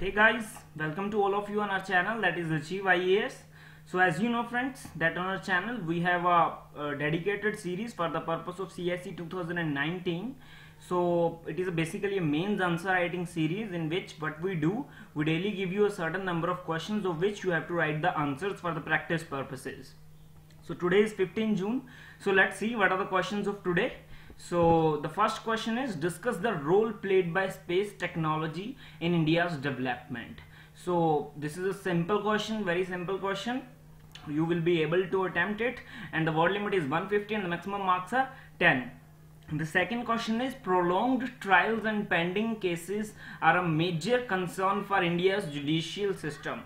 Hey guys, welcome to all of you on our channel that is Achieve IAS. So as you know friends that on our channel we have a, a dedicated series for the purpose of CSE 2019. So it is basically a mains answer writing series in which what we do we daily give you a certain number of questions of which you have to write the answers for the practice purposes. So today is 15 June. So let's see what are the questions of today. So the first question is discuss the role played by space technology in India's development. So this is a simple question, very simple question. You will be able to attempt it and the word limit is 150 and the maximum marks are 10. The second question is prolonged trials and pending cases are a major concern for India's judicial system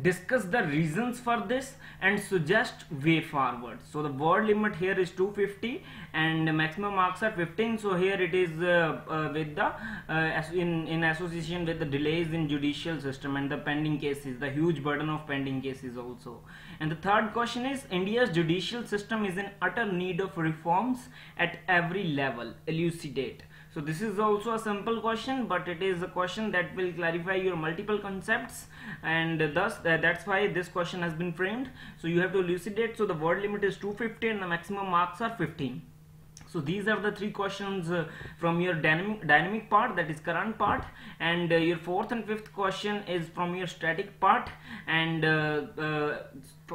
discuss the reasons for this and suggest way forward. So the word limit here is 250 and maximum marks are 15 so here it is uh, uh, with the uh, in in association with the delays in judicial system and the pending cases the huge burden of pending cases also. And the third question is india's judicial system is in utter need of reforms at every level. Elucidate so this is also a simple question but it is a question that will clarify your multiple concepts and thus that's why this question has been framed. So you have to elucidate. So the word limit is 250 and the maximum marks are 15 so these are the three questions uh, from your dynamic dynamic part that is current part and uh, your fourth and fifth question is from your static part and uh, uh,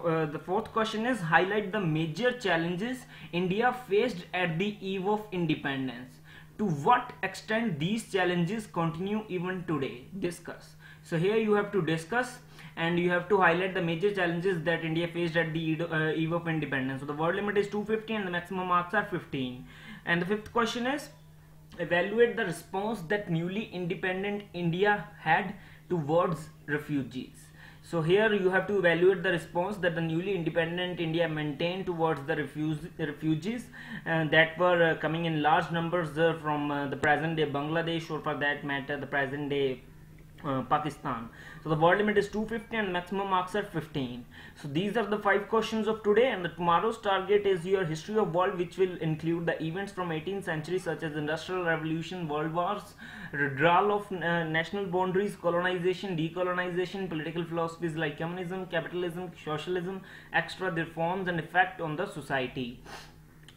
uh the fourth question is highlight the major challenges india faced at the eve of independence to what extent these challenges continue even today. Discuss. So here you have to discuss and you have to highlight the major challenges that India faced at the uh, eve of independence. So the word limit is 250 and the maximum marks are 15 and the fifth question is evaluate the response that newly independent India had towards refugees so here you have to evaluate the response that the newly independent India maintained towards the refugees uh, that were uh, coming in large numbers uh, from uh, the present day Bangladesh or for that matter the present day uh, Pakistan. So the word limit is 250 and maximum marks are 15. So these are the five questions of today and the tomorrow's target is your history of world which will include the events from 18th century such as industrial revolution, world wars, withdrawal of uh, national boundaries, colonization, decolonization, political philosophies like communism, capitalism, socialism, extra reforms and effect on the society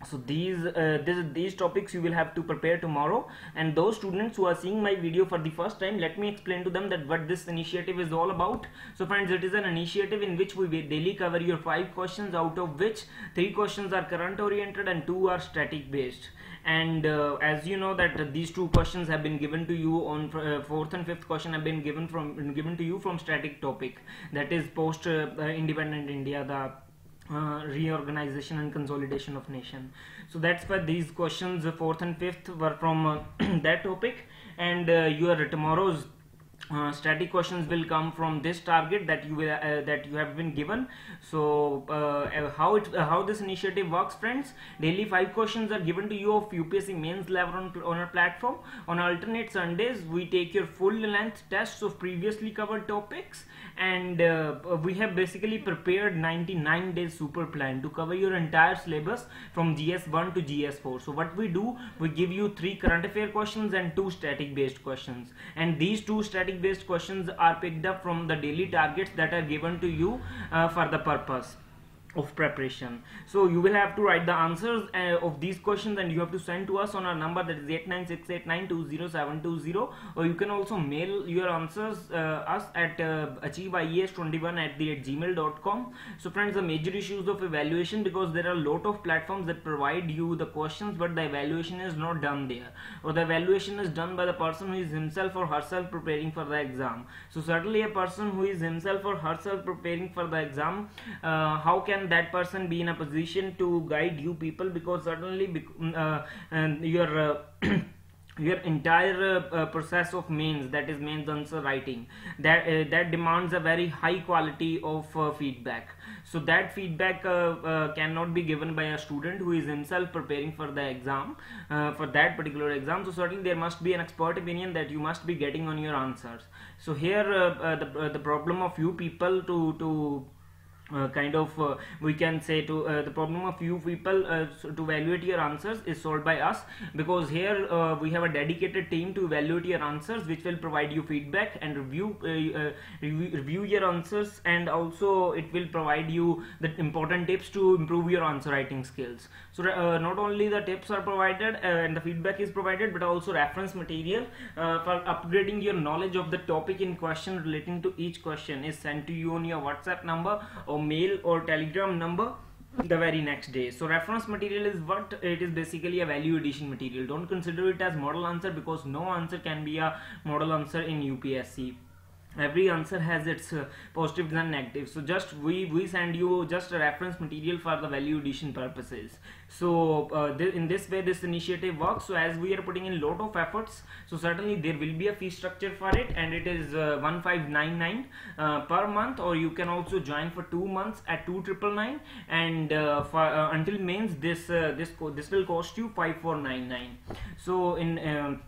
so these uh, this, these topics you will have to prepare tomorrow. And those students who are seeing my video for the first time let me explain to them that what this initiative is all about. So friends it is an initiative in which we daily cover your five questions out of which three questions are current oriented and two are static based and uh, as you know that these two questions have been given to you on uh, fourth and fifth question have been given from given to you from static topic. That is post uh, independent india the uh, reorganization and consolidation of nation. So that's why these questions fourth and fifth were from uh, that topic. And uh, your tomorrow's uh, static questions will come from this target that you will uh, that you have been given. So uh, how it uh, how this initiative works friends? Daily five questions are given to you of UPSC mains level on, on our platform. On alternate Sundays we take your full length tests of previously covered topics and uh, we have basically prepared 99 days super plan to cover your entire syllabus from GS1 to GS4 so what we do we give you three current affair questions and two static based questions. And these two static based questions are picked up from the daily targets that are given to you uh, for the purpose of preparation. So you will have to write the answers uh, of these questions and you have to send to us on our number that is 89689207720 or you can also mail your answers uh, us at uh, achieveias21 at the at gmail.com so friends the major issues of evaluation because there are a lot of platforms that provide you the questions but the evaluation is not done there. Or the evaluation is done by the person who is himself or herself preparing for the exam. So certainly a person who is himself or herself preparing for the exam uh, how can can that person be in a position to guide you people? Because certainly uh, and your uh, your entire uh, process of mains that is mains answer writing that uh, that demands a very high quality of uh, feedback. So that feedback uh, uh, cannot be given by a student who is himself preparing for the exam uh, for that particular exam. So certainly there must be an expert opinion that you must be getting on your answers. So here the, the problem of you people to to uh, kind of uh, we can say to uh, the problem of few people uh, to evaluate your answers is solved by us. Because here uh, we have a dedicated team to evaluate your answers which will provide you feedback and review uh, review, review, your answers. And also it will provide you the important tips to improve your answer writing skills. So not only the tips are provided and the feedback is provided but also reference material for upgrading your knowledge of the topic in question relating to each question is sent to you on your whatsapp number or mail or telegram number the very next day. So reference material is what? It is basically a value addition material. Don't consider it as model answer because no answer can be a model answer in upsc every answer has its uh, positives and negatives. So just we we send you just a reference material for the value addition purposes. So uh, th in this way this initiative works. So as we are putting in lot of efforts so certainly there will be a fee structure for it and it is uh, 1599 uh, per month or you can also join for two months at 2999 and uh, for uh, until mains this this this will cost you 5499 so in um,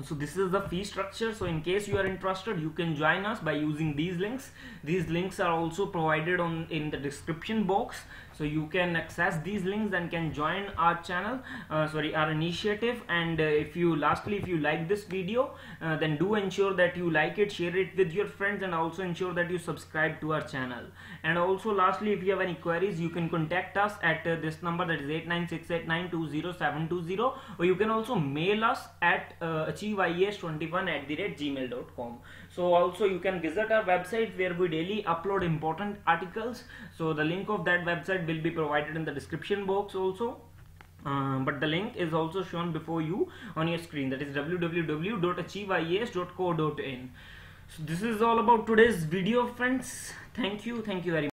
so this is the fee structure. So in case you are interested you can join us by using these links. These links are also provided on in the description box. So you can access these links and can join our channel uh, sorry our initiative. And uh, if you lastly if you like this video uh, then do ensure that you like it share it with your friends and also ensure that you subscribe to our channel. And also lastly if you have any queries you can contact us at uh, this number that is 89689207220 or you can also mail us at uh, achieveIAS21 at the rate gmail.com so also you can visit our website where we daily upload important articles. So the link of that website will be provided in the description box also. Uh, but the link is also shown before you on your screen. That is www.achieveias.co.in so this is all about today's video friends. Thank you. Thank you very much